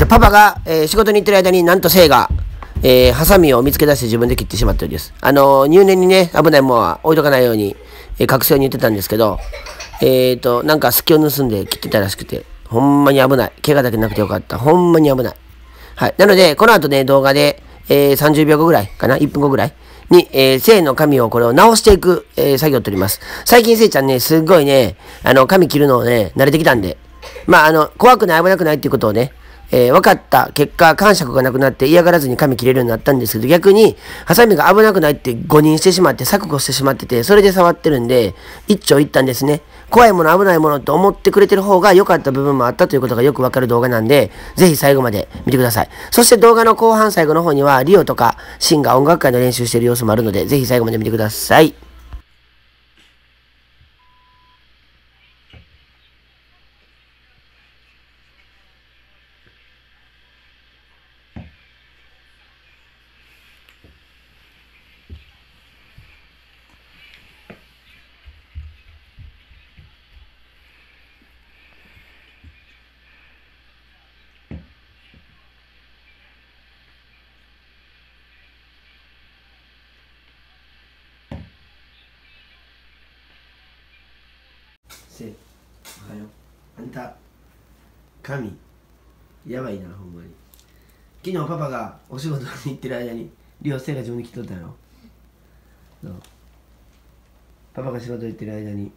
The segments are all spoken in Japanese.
と、パパが、えー仕事に行ってる間になんとせいが、えーハサミを見つけ出して自分で切ってしまったようです。あのー入念にね、危ないものは置いとかないように、えー隠すように言ってたんですけど、えっ、と、なんか隙を盗んで切ってたらしくて、ほんまに危ない。怪我だけなくてよかった。ほんまに危ない。はい。なので、この後ね、動画で、えー30秒後ぐらいかな ?1 分後ぐらい？に、えー、性の髪をこれを直していく、えー作業を取ります。最近せいちゃんね、すっごいね、あの、髪切るのをね、慣れてきたんで、まあ、あの、怖くない、危なくないっていうことをね、えー分かった結果、感触がなくなって嫌がらずに髪切れるようになったんですけど、逆に、ハサミが危なくないって誤認してしまって、錯誤してしまってて、それで触ってるんで、一長一短ですね。怖いもの、危ないものと思ってくれてる方が良かった部分もあったということがよくわかる動画なんで、ぜひ最後まで見てください。そして動画の後半最後の方には、リオとかシンが音楽会の練習してる様子もあるので、ぜひ最後まで見てください。せおはようあんた神やばいなほんまに。昨日パパがお仕事に行ってる間にリオせいが自分で切っとったやろパパが仕事行ってる間に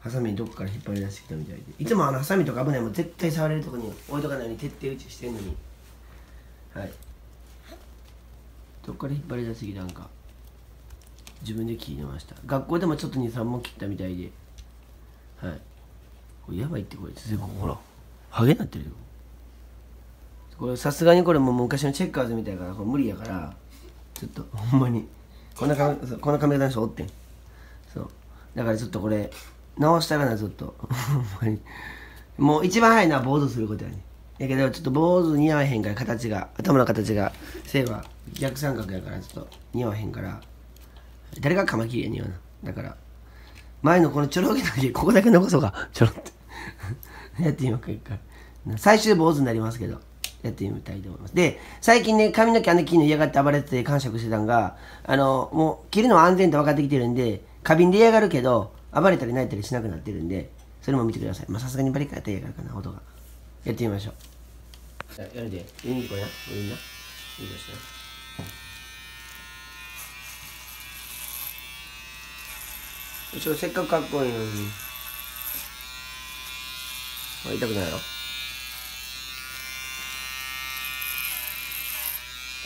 ハサミどこから引っ張り出してきたみたいで。いつもあのハサミとか危ないもん絶対触れるとこに置いとかないように徹底打ちしてんのに。はい。どっから引っ張り出してきたんか。自分で聞いてました。学校でもちょっと23本切ったみたいで。はい。これやばいってこれ全部ほらハゲなってるよ。これさすがにこれもう昔のチェッカーズみたいやからこれ無理やからちょっとほんまに。こんなかこんな髪型の人おってん。そう。だからちょっとこれ直したらなずっと。ほんまに。もう一番早いのは坊主することやね。やけどちょっと坊主似合わへんから形が頭の形がせいは逆三角やからちょっと似合わへんから。誰がカマキリやねんよな。だから前のこのちょろげだけここだけ残そうか。ちょろって。やってみようか一回。最終坊主になりますけどやってみたいと思います。で最近ね髪の毛あんな切るの嫌がって暴れてて感触してたんがあのもう切るのは安全と分かってきてるんで花瓶で嫌がるけど暴れたり泣いたりしなくなってるんでそれも見てください。まあさすがにバリカンやったら嫌がるかな音が。やってみましょう。じゃあやるで。いいにこれないいな。いいですねちょせっかくかっこいいのに。あ痛くないやろこ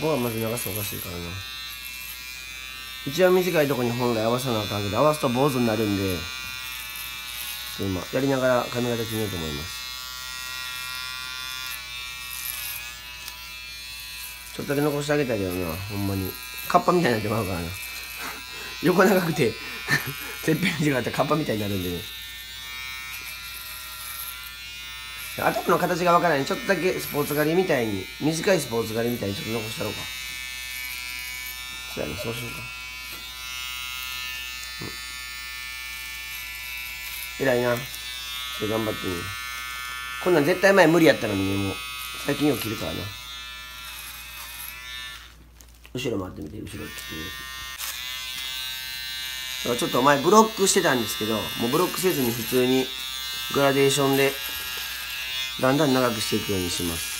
こはまず長さおかしいからな。一番短いとこに本来合わさなあかんけど合わすと坊主になるんでちょっと今やりながら髪型決めようと思います。ちょっとだけ残してあげたけどなほんまに。カッパみたいになってまうからな。横長くて てっぺん短かったらカッパみたいになるんでね。頭の形がわからない。ちょっとだけスポーツ刈りみたいに短いスポーツ刈りみたいにちょっと残したろうか。そうやね。そうしようか。うん。偉いな。ちょっと頑張ってみよう。こんなん絶対前無理やったのにねもう。最近よく切るからな。後ろ回ってみて後ろ切ってみるだからちょっと前ブロックしてたんですけどもうブロックせずに普通にグラデーションでだんだん長くしていくようにします。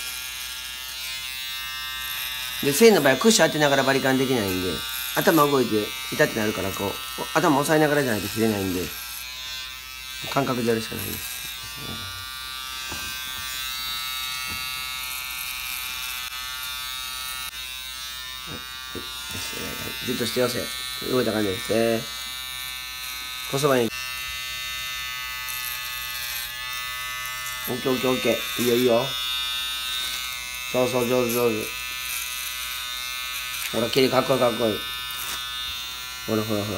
で線の場合はクッション当てながらバリカンできないんで頭動いて痛ってなるからこう頭押さえながらじゃないと切れないんで感覚でやるしかないです。じっとしてよせ動い。た感じですねこそばに。オッケーオッケーオッケー。いいよいいよ。そうそう上手上手。ほら綺麗かっこいいかっこいい。ほらほらほ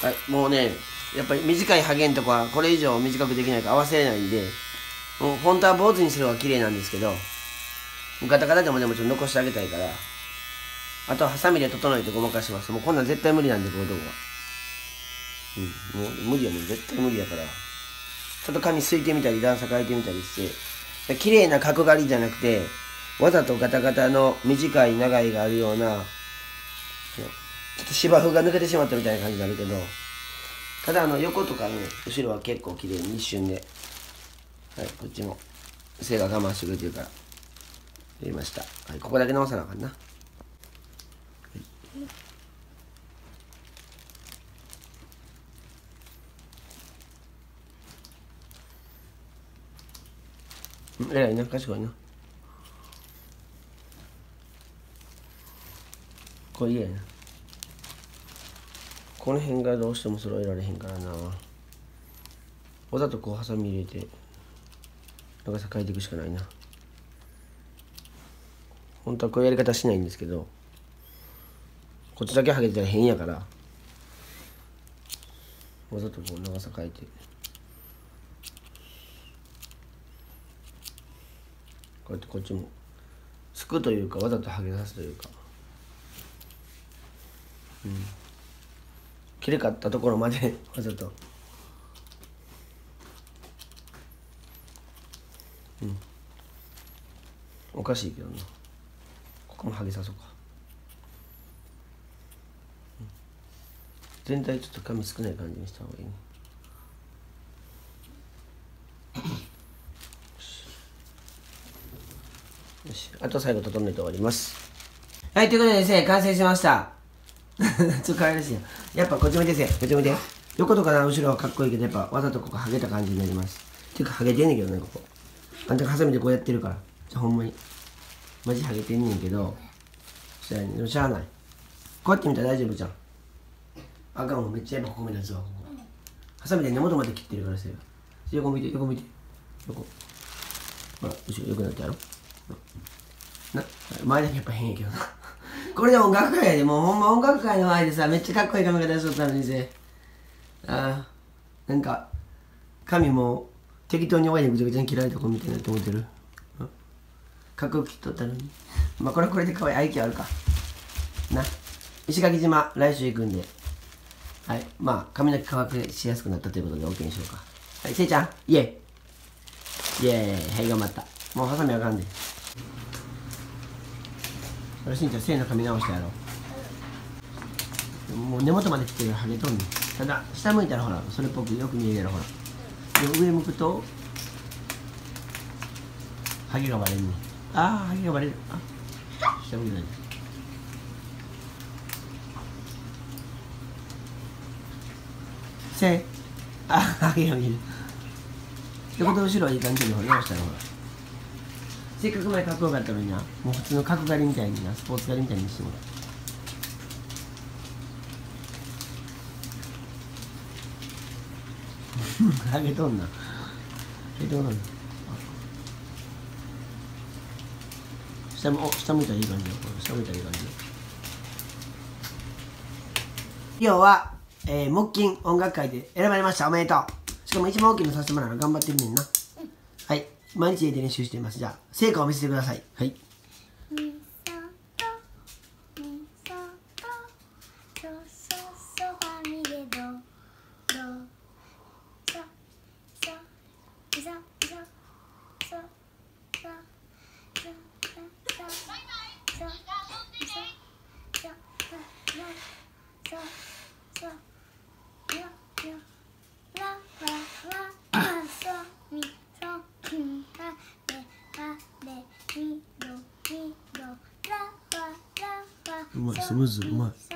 ら。はいもうねやっぱり短いハゲんとこはこれ以上短くできないから合わせれないんでもう本当は坊主にする方が綺麗なんですけどガタガタでもでもちょっと残してあげたいからあとはハサミで整えてごまかします。もうこんなん絶対無理なんでこの動画うん。もう無理やもん。絶対無理やから。ちょっと髪すいてみたり段差変えてみたりして。綺麗な角刈りじゃなくてわざとガタガタの短い長いがあるようなちょっと芝生が抜けてしまったみたいな感じになるけどただあの横とかね後ろは結構綺麗に一瞬で。はいこっちも背が我慢してくれてるから。入れました。はいここだけ直さなあかんな。偉いな賢いな。これ嫌やな。この辺がどうしても揃えられへんからな。わざとこうハサミ入れて長さ変えていくしかないな。本当はこういうやり方しないんですけどこっちだけハゲてたら変やからわざとこう長さ変えて。うやってこっちもすくというかわざとハゲさすというか。うん。きれかったところまで わざと。うん。おかしいけどな。ここもハゲさそうか、うん、全体ちょっと髪少ない感じにした方がいいね。しあと最後整えて終わります。はいということでですね完成しました。ちょっと可愛らしいやっぱこっち向いてせこっち向いて。横とかな後ろはかっこいいけどやっぱわざとここハゲた感じになります。ていうかハゲてんねんけどねここ。あんたハサミでこうやってるから。じゃほんまに。マジハゲてんねんけどそやねでもしゃあない。こうやって見たら大丈夫じゃん。あかんもめっちゃやっぱここまでやつわここ。ハサミで根元まで切ってるからせよ横向いて横向いて。横。ほら後ろよくなってやろな前だけやっぱ変やけどなこれで音楽会でもうほんま音楽会の前でさめっちゃかっこいい髪型しとったのにせ。あーなんか髪も適当に終わりにぐちゃぐちゃに切られた子みたいなって思ってる。かっこよく切っとったのに。まあこれはこれで可愛い愛嬌あるか。な。石垣島来週行くんで。はい。まあ髪の毛乾くしやすくなったということで OK にしようか。はいせいちゃん。イエイ。イエーイ。はい頑張った。もうハサミあかんで。あれしんちゃんせいの髪直したやろう。もう根元まで来てるハゲとんねんただ下向いたらほらそれっぽくよく見えるやろほら。で上向くとハゲが割れんねああハゲが割れる。あ下向いてない。せいあハゲが見える。横と後ろはいい感じにほら直したらほら。せっかく前かっこよかったのにな。もう普通の角刈りみたいになスポーツ刈りみたいにしてもらう。ハゲとんな。ハゲとんな。下もお下向いたらいい感じよ。下向いたらいい感じよ。今日は、えー、木琴音楽会で選ばれました。おめでとう。しかも一番大きいのさせてもらうの頑張ってるねんな。はい。毎日家で練習していますじゃあ成果を見せてくださいはいみそとみうまいスムーズうまい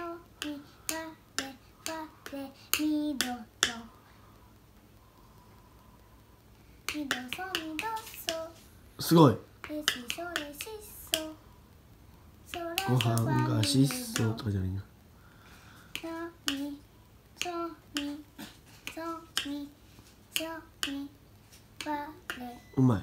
すごい。ご飯がしっそうとかじゃないな。うまい。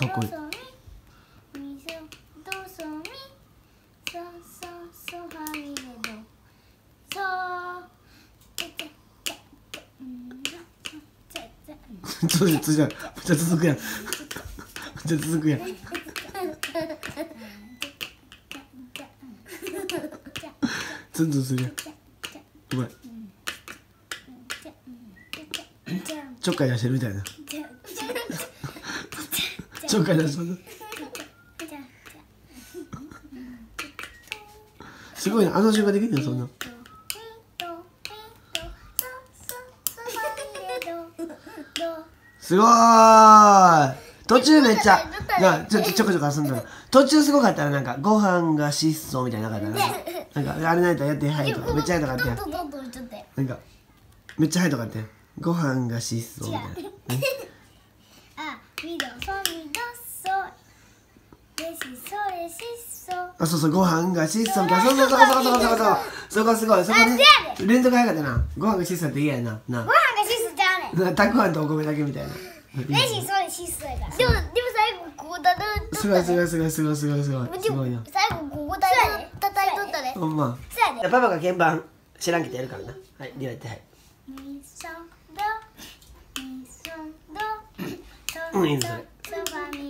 う んテテテちょっと続くやん。めっちゃ続くやん。めっちゃ続くやん。ツンツンするやん。うまいちょっかい出してるみたいなちょっか。すごいなあの瞬間できるよそんな。すごーい。途中めっちゃなちょちょこちょこ遊んだら途中すごかったらなんかご飯が質素みたいななかった？ななんかあれないとやってはいとかめっちゃはいとかあって？なんかめっちゃはいとかあって？んご飯が質素みたいな。あ、みどそみどそ。れしそれしそ。あそうそうご飯が質素みたいなそうそうそうそうそうそうそうそこすごいそこね連続早かったな。ご飯が質素って嫌やな。な。ご飯がしそちゃうね。んなたくあんとお米だけみたいな。れしそれしそやから。でもでも最後ここだるすごいすごいすごいすごいすごいすごいすごい。な。最後ここだる叩いとったで。ほんま。そうやで。じゃあパパが鍵盤知らんけどやるからな。はいリオやってはい。みそどみそど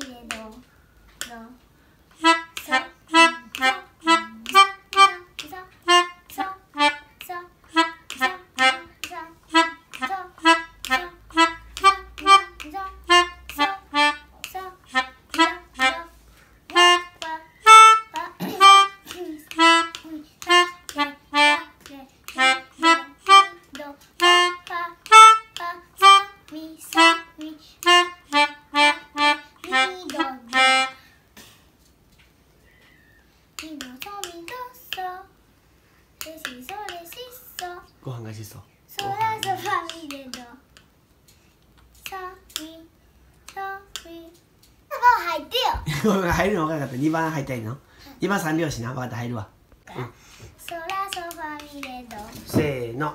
ご飯が質素そらそばみれどさみさみそば入ってよ。入るの分かった。2番入ったらいいの？2番3拍子な。分かった。入るわ。そらそばみれどせーの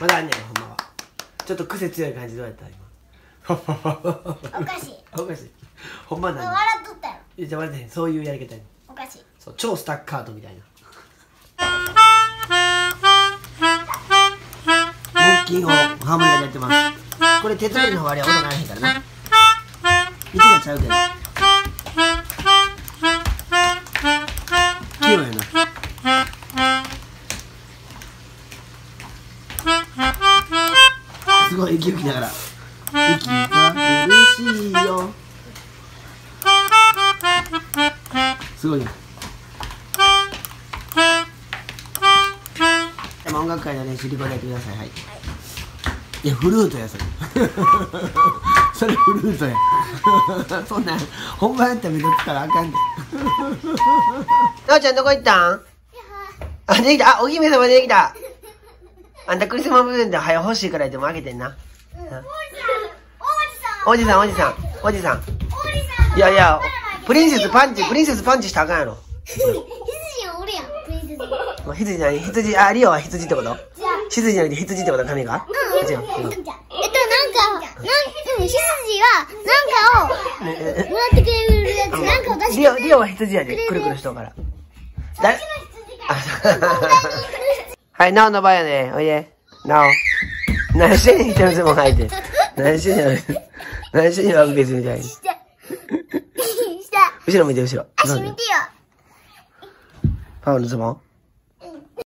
まだあんねんほんまは。ちょっと癖強い感じどうやった今？おかしい。おかしい。ほんまなん笑だっとったよいやじゃあ待ってねそういうやり方やおかしい。そう超スタッカートみたいな。木琴をハーモニカでやってます。これ手作りの方あれは音ならへんからな。息がちゃうけど息吹きながら。息が苦しいよ。すごいね。でも音楽会の練習リコーダーやってください。はい。いやフルートやそれ。それフルートや。そんなん本番やったら目立ってたらあかんで。なおちゃんどこ行ったん？あ出てきた。あお姫様出てきた。あんたクリスマスプレゼント早欲しいから言ってもあげてんなおじさんおじさんおじさん。いやいやプリンセスパンチプリンセスパンチしたらあかんやろ。羊がおるやん。プリンセスもう羊何羊あリオは羊ってこと？羊じゃなくて羊ってこと髪が？違う。うん。えっとなんかなんうん羊はなんかをもらってくれるやつなんかを出してリオリオは羊やでくるくるしとうから。はい、なおの場合やね。おいで。なお。何してんねん、人の？ズボン履いて。何してんねん。何してんねん、ワンピースみたいに。したした後ろ見て、後ろ。足見てよパオの？ズボン